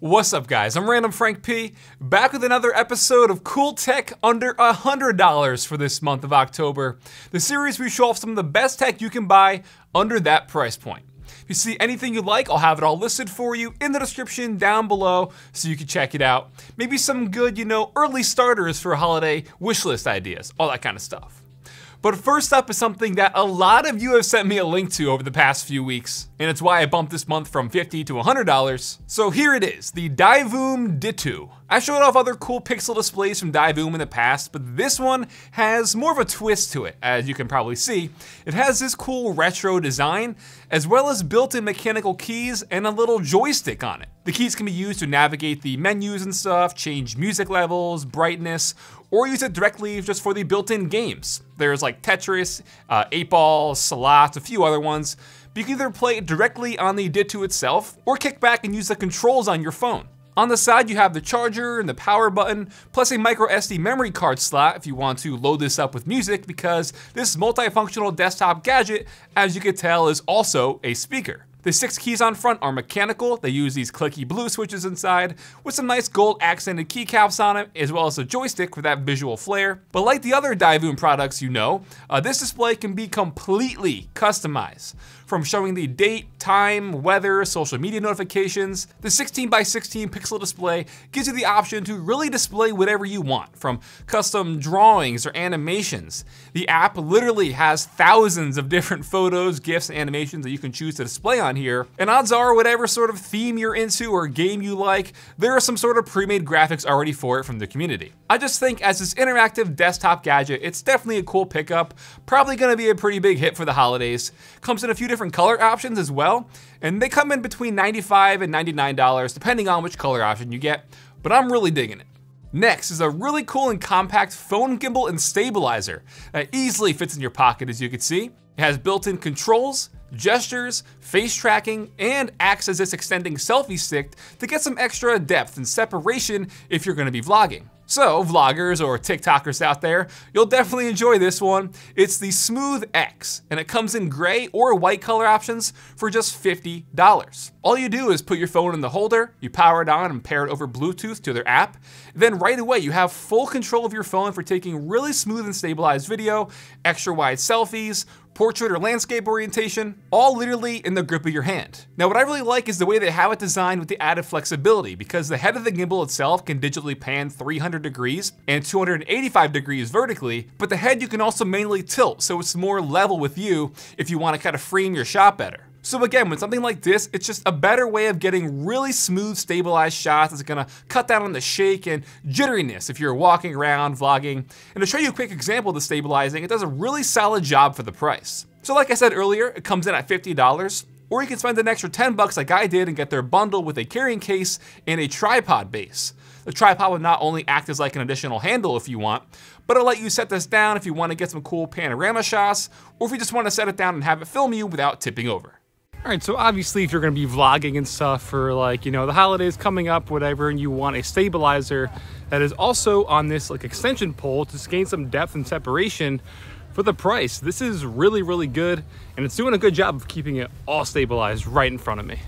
What's up guys, I'm Random Frank P, back with another episode of Cool Tech under $100 for this month of October. The series we show off some of the best tech you can buy under that price point. If you see anything you like, I'll have it all listed for you in the description down below so you can check it out. Maybe some good, you know, early starters for holiday wish list ideas, all that kind of stuff. But first up is something that a lot of you have sent me a link to over the past few weeks, and it's why I bumped this month from 50 to $100. So here it is, the Divoom Ditoo. I showed off other cool pixel displays from Divoom in the past, but this one has more of a twist to it, as you can probably see. It has this cool retro design, as well as built-in mechanical keys and a little joystick on it. The keys can be used to navigate the menus and stuff, change music levels, brightness, or use it directly just for the built-in games. There's like Tetris, uh, 8 Ball, Salat, a few other ones. But you can either play it directly on the Ditoo itself, or kick back and use the controls on your phone. On the side, you have the charger and the power button, plus a micro SD memory card slot if you want to load this up with music, because this multifunctional desktop gadget, as you can tell, is also a speaker. The six keys on front are mechanical. They use these clicky blue switches inside with some nice gold accented keycaps on it, as well as a joystick for that visual flair. But like the other Divoom products you know, uh, this display can be completely customized. From showing the date, time, weather, social media notifications, the 16 by 16 pixel display gives you the option to really display whatever you want, from custom drawings or animations. The app literally has thousands of different photos, GIFs, and animations that you can choose to display on here, and odds are whatever sort of theme you're into or game you like, there are some sort of pre-made graphics already for it from the community. I just think as this interactive desktop gadget, it's definitely a cool pickup, probably gonna be a pretty big hit for the holidays. Comes in a few different color options as well, and they come in between 95 and $99 depending on which color option you get, but I'm really digging it. Next is a really cool and compact phone gimbal and stabilizer that easily fits in your pocket as you can see. It has built-in controls, gestures, face tracking, and acts as this extending selfie stick to get some extra depth and separation if you're gonna be vlogging. So, vloggers or TikTokers out there, you'll definitely enjoy this one. It's the Smooth X, and it comes in gray or white color options for just $50. All you do is put your phone in the holder, you power it on and pair it over Bluetooth to their app, then right away you have full control of your phone for taking really smooth and stabilized video, extra wide selfies, portrait or landscape orientation, all literally in the grip of your hand. Now what I really like is the way they have it designed with the added flexibility because the head of the gimbal itself can digitally pan 300 degrees and 285 degrees vertically, but the head you can also manually tilt so it's more level with you if you want to kind of frame your shot better. So again, with something like this, it's just a better way of getting really smooth, stabilized shots that's gonna cut down on the shake and jitteriness if you're walking around, vlogging. And to show you a quick example of the stabilizing, it does a really solid job for the price. So like I said earlier, it comes in at $50, or you can spend an extra 10 bucks like I did and get their bundle with a carrying case and a tripod base. The tripod would not only act as like an additional handle if you want, but it'll let you set this down if you want to get some cool panorama shots, or if you just want to set it down and have it film you without tipping over. All right, so obviously if you're gonna be vlogging and stuff for like, you know, the holidays coming up, whatever, and you want a stabilizer that is also on this like extension pole to gain some depth and separation for the price. This is really, really good, and it's doing a good job of keeping it all stabilized right in front of me.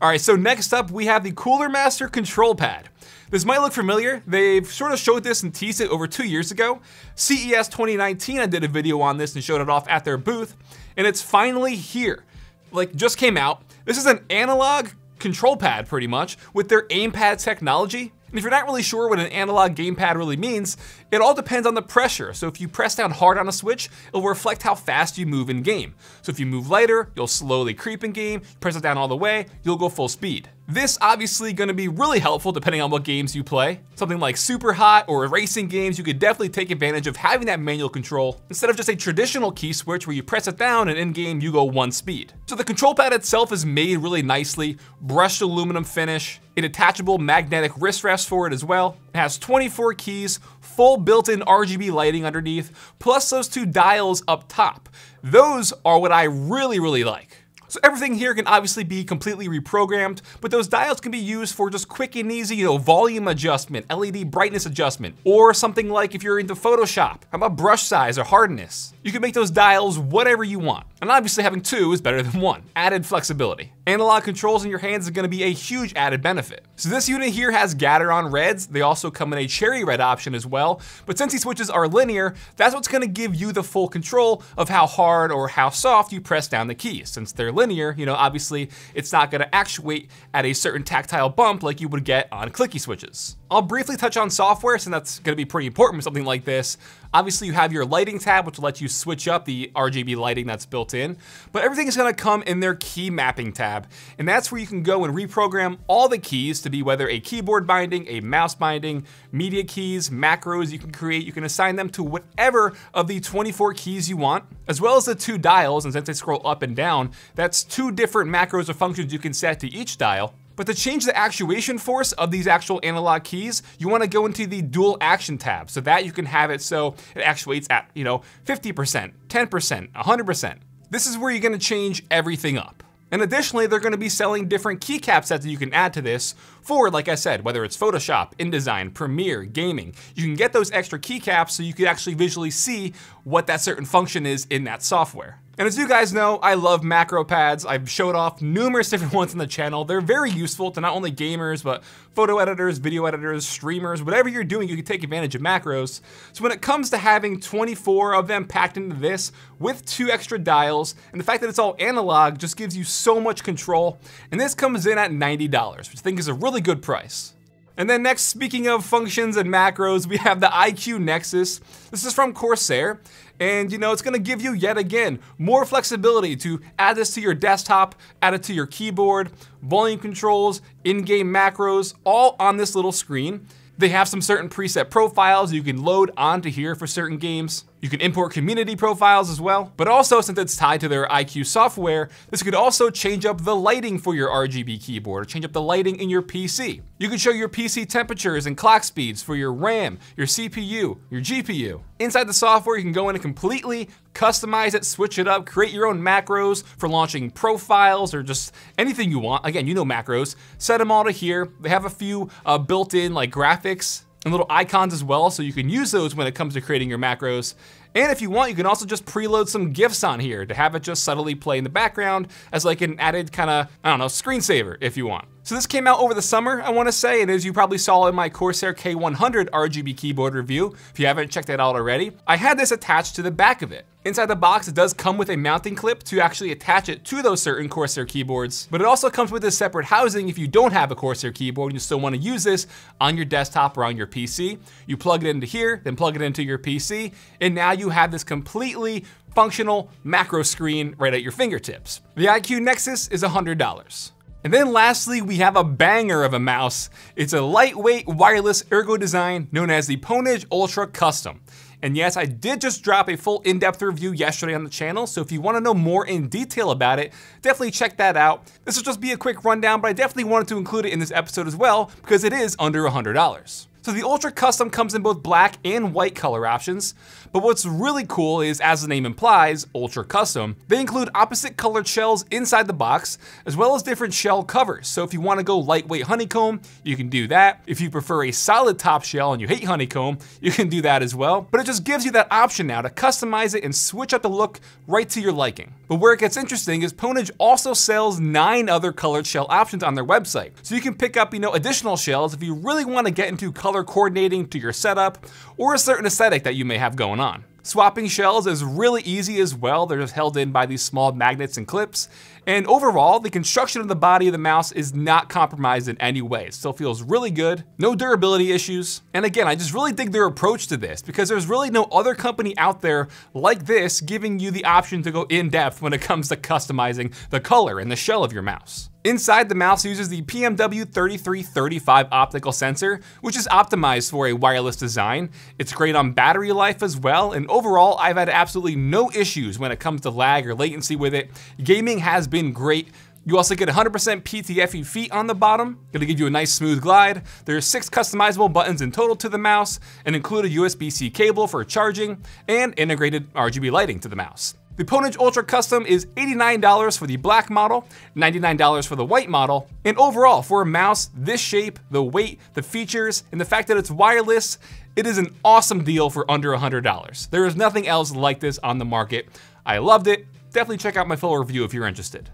All right, so next up we have the Cooler Master control pad. This might look familiar. They've sort of showed this and teased it over two years ago. CES 2019, I did a video on this and showed it off at their booth, and it's finally here like just came out. This is an analog control pad pretty much with their aimpad technology. And if you're not really sure what an analog gamepad really means, it all depends on the pressure. So if you press down hard on a switch, it'll reflect how fast you move in game. So if you move lighter, you'll slowly creep in game. Press it down all the way, you'll go full speed. This obviously gonna be really helpful depending on what games you play. Something like super hot or racing games, you could definitely take advantage of having that manual control instead of just a traditional key switch where you press it down and in game you go one speed. So the control pad itself is made really nicely, brushed aluminum finish, a detachable magnetic wrist rest for it as well. It has 24 keys, full built-in RGB lighting underneath, plus those two dials up top. Those are what I really, really like. So everything here can obviously be completely reprogrammed, but those dials can be used for just quick and easy, you know, volume adjustment, LED brightness adjustment, or something like if you're into Photoshop, how about brush size or hardness? You can make those dials whatever you want. And obviously having two is better than one. Added flexibility. Analog controls in your hands is gonna be a huge added benefit. So this unit here has Gateron reds. They also come in a cherry red option as well. But since these switches are linear, that's what's gonna give you the full control of how hard or how soft you press down the keys. Since they're linear, you know, obviously it's not gonna actuate at a certain tactile bump like you would get on clicky switches. I'll briefly touch on software since that's gonna be pretty important with something like this. Obviously you have your lighting tab, which will let you switch up the RGB lighting that's built in, but everything is gonna come in their key mapping tab. And that's where you can go and reprogram all the keys to be whether a keyboard binding, a mouse binding, media keys, macros you can create. You can assign them to whatever of the 24 keys you want, as well as the two dials. And since they scroll up and down, that's two different macros or functions you can set to each dial. But to change the actuation force of these actual analog keys, you wanna go into the dual action tab. So that you can have it so it actuates at, you know, 50%, 10%, 100%. This is where you're gonna change everything up. And additionally, they're gonna be selling different keycap sets that you can add to this for, like I said, whether it's Photoshop, InDesign, Premiere, gaming. You can get those extra keycaps so you can actually visually see what that certain function is in that software. And as you guys know, I love macro pads. I've showed off numerous different ones on the channel. They're very useful to not only gamers, but photo editors, video editors, streamers, whatever you're doing, you can take advantage of macros. So when it comes to having 24 of them packed into this with two extra dials, and the fact that it's all analog just gives you so much control. And this comes in at $90, which I think is a really good price. And then next, speaking of functions and macros, we have the iCue Nexus. This is from Corsair, and you know, it's gonna give you yet again more flexibility to add this to your desktop, add it to your keyboard, volume controls, in-game macros, all on this little screen. They have some certain preset profiles you can load onto here for certain games. You can import community profiles as well, but also since it's tied to their iCue software, this could also change up the lighting for your RGB keyboard or change up the lighting in your PC. You can show your PC temperatures and clock speeds for your RAM, your CPU, your GPU. Inside the software, you can go in and completely customize it, switch it up, create your own macros for launching profiles or just anything you want. Again, you know macros. Set them all to here. They have a few uh, built-in like graphics and little icons as well, so you can use those when it comes to creating your macros. And if you want, you can also just preload some GIFs on here to have it just subtly play in the background as like an added kind of, I don't know, screensaver if you want. So this came out over the summer, I wanna say, and as you probably saw in my Corsair K100 RGB keyboard review, if you haven't checked that out already, I had this attached to the back of it. Inside the box, it does come with a mounting clip to actually attach it to those certain Corsair keyboards, but it also comes with a separate housing if you don't have a Corsair keyboard and you still wanna use this on your desktop or on your PC. You plug it into here, then plug it into your PC, and now you have this completely functional macro screen right at your fingertips. The iCue Nexus is $100. And then lastly, we have a banger of a mouse. It's a lightweight wireless ergo design known as the Pwnage Ultra Custom. And yes, I did just drop a full in-depth review yesterday on the channel, so if you wanna know more in detail about it, definitely check that out. This will just be a quick rundown, but I definitely wanted to include it in this episode as well, because it is under $100. So the Ultra Custom comes in both black and white color options, but what's really cool is, as the name implies, Ultra Custom, they include opposite colored shells inside the box, as well as different shell covers. So if you wanna go lightweight honeycomb, you can do that. If you prefer a solid top shell and you hate honeycomb, you can do that as well. But it just gives you that option now to customize it and switch up the look right to your liking. But where it gets interesting is Pwnage also sells nine other colored shell options on their website. So you can pick up, you know, additional shells if you really wanna get into color coordinating to your setup, or a certain aesthetic that you may have going on on. Swapping shells is really easy as well. They're just held in by these small magnets and clips. And overall, the construction of the body of the mouse is not compromised in any way. It still feels really good, no durability issues. And again, I just really dig their approach to this because there's really no other company out there like this giving you the option to go in depth when it comes to customizing the color and the shell of your mouse. Inside, the mouse uses the PMW3335 optical sensor, which is optimized for a wireless design. It's great on battery life as well, and overall, I've had absolutely no issues when it comes to lag or latency with it. Gaming has been great. You also get 100% PTFE feet on the bottom, gonna give you a nice smooth glide. There are six customizable buttons in total to the mouse, and include a USB-C cable for charging, and integrated RGB lighting to the mouse. The Pwnage Ultra Custom is $89 for the black model, $99 for the white model, and overall, for a mouse this shape, the weight, the features, and the fact that it's wireless, it is an awesome deal for under $100. There is nothing else like this on the market. I loved it. Definitely check out my full review if you're interested.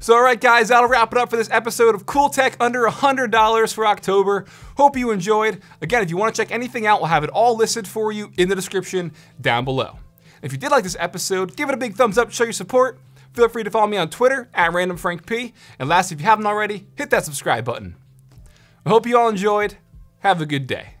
So, all right, guys, that'll wrap it up for this episode of Cool Tech under $100 for October. Hope you enjoyed. Again, if you want to check anything out, we'll have it all listed for you in the description down below. If you did like this episode, give it a big thumbs up to show your support. Feel free to follow me on Twitter at RandomFrankP. And last, if you haven't already, hit that subscribe button. I hope you all enjoyed. Have a good day.